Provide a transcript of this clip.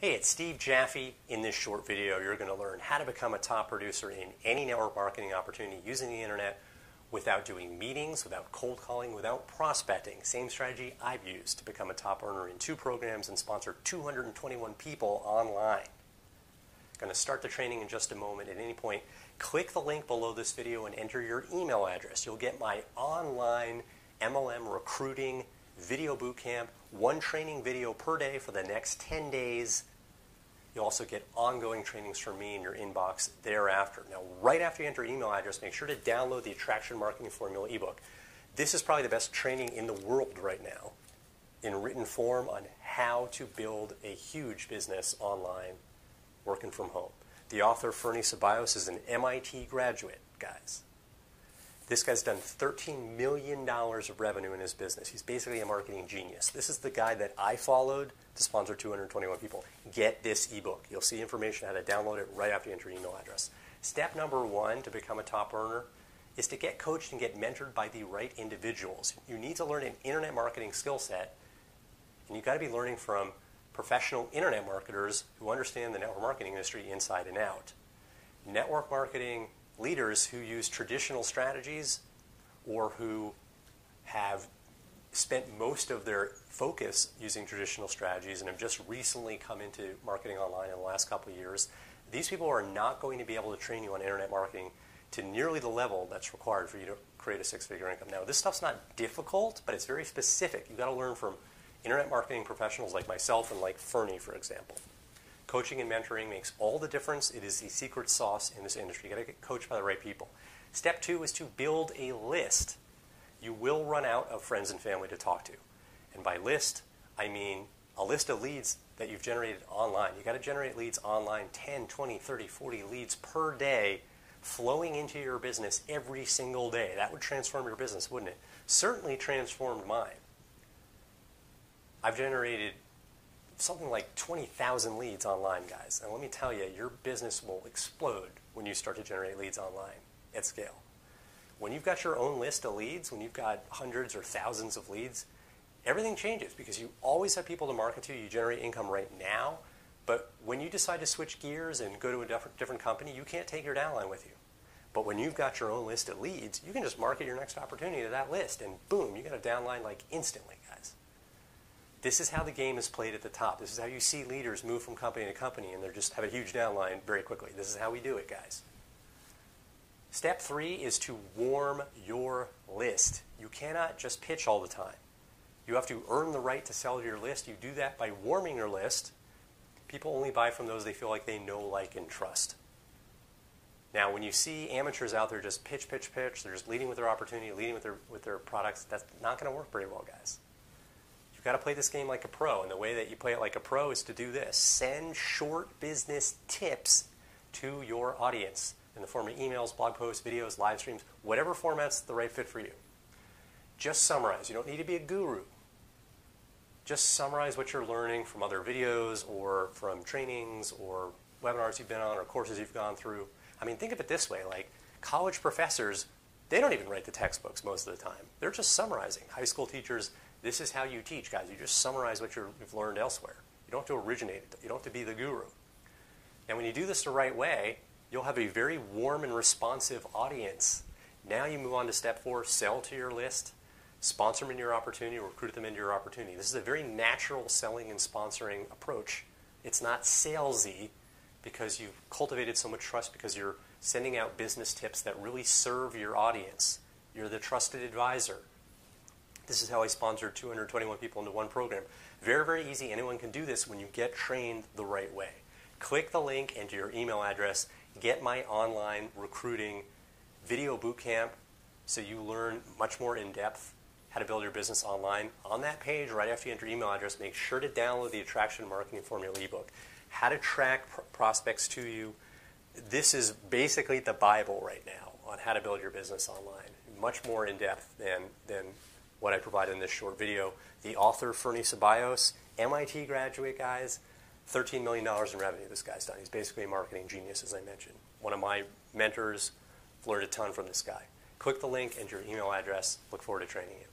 Hey, it's Steve Jaffe. In this short video, you're going to learn how to become a top producer in any network marketing opportunity using the internet without doing meetings, without cold calling, without prospecting. Same strategy I've used to become a top earner in two programs and sponsor 221 people online. Going to start the training in just a moment. At any point, click the link below this video and enter your email address. You'll get my online MLM recruiting video bootcamp, one training video per day for the next 10 days. You'll also get ongoing trainings from me in your inbox thereafter. Now, right after you enter your email address, make sure to download the Attraction Marketing Formula ebook. This is probably the best training in the world right now in written form on how to build a huge business online working from home. The author, Ferny Ceballos, is an MIT graduate, guys. This guy's done $13 million of revenue in his business. He's basically a marketing genius. This is the guy that I followed to sponsor 221 people. Get this ebook. You'll see information how to download it right after you enter your email address. Step number one to become a top earner is to get coached and get mentored by the right individuals. You need to learn an internet marketing skill set, and you've got to be learning from professional internet marketers who understand the network marketing industry inside and out. Network marketing leaders who use traditional strategies or who have spent most of their focus using traditional strategies and have just recently come into marketing online in the last couple of years, these people are not going to be able to train you on internet marketing to nearly the level that's required for you to create a six-figure income. Now, this stuff's not difficult, but it's very specific. You've got to learn from internet marketing professionals like myself and like Ferny, for example. Coaching and mentoring makes all the difference. It is the secret sauce in this industry. You got to get coached by the right people. Step two is to build a list. You will run out of friends and family to talk to. And by list, I mean a list of leads that you've generated online. You got to generate leads online 10, 20, 30, 40 leads per day flowing into your business every single day. That would transform your business, wouldn't it? Certainly transformed mine. I've generated something like 20,000 leads online, guys. And let me tell you, your business will explode when you start to generate leads online at scale. When you've got your own list of leads, when you've got hundreds or thousands of leads, everything changes because you always have people to market to. You generate income right now. But when you decide to switch gears and go to a different, different company, you can't take your downline with you. But when you've got your own list of leads, you can just market your next opportunity to that list, and boom, you got a downline like instantly, guys. This is how the game is played at the top. This is how you see leaders move from company to company and they just have a huge downline very quickly. This is how we do it, guys. Step three is to warm your list. You cannot just pitch all the time. You have to earn the right to sell to your list. You do that by warming your list. People only buy from those they feel like they know, like, and trust. Now, when you see amateurs out there just pitch, pitch, pitch, they're just leading with their opportunity, leading with their, with their products, that's not going to work very well, guys. You've got to play this game like a pro, and the way that you play it like a pro is to do this send short business tips to your audience in the form of emails, blog posts, videos, live streams, whatever format's the right fit for you. Just summarize. You don't need to be a guru. Just summarize what you're learning from other videos or from trainings or webinars you've been on or courses you've gone through. I mean, think of it this way like college professors, they don't even write the textbooks most of the time. They're just summarizing. High school teachers, this is how you teach, guys. You just summarize what you've learned elsewhere. You don't have to originate it. You don't have to be the guru. And when you do this the right way, you'll have a very warm and responsive audience. Now you move on to step four, sell to your list, sponsor them in your opportunity, recruit them into your opportunity. This is a very natural selling and sponsoring approach. It's not salesy because you've cultivated so much trust because you're sending out business tips that really serve your audience. You're the trusted advisor. This is how I sponsored 221 people into one program. Very, very easy. Anyone can do this when you get trained the right way. Click the link into your email address. Get my online recruiting video bootcamp so you learn much more in depth how to build your business online. On that page, right after you enter your email address, make sure to download the Attraction Marketing Formula ebook. How to track pr- prospects to you. This is basically the Bible right now on how to build your business online. Much more in depth than, than what I provided in this short video. The author, Ferny Ceballos, MIT graduate, guys, $13 million in revenue this guy's done. He's basically a marketing genius, as I mentioned. One of my mentors learned a ton from this guy. Click the link, and your email address. Look forward to training you.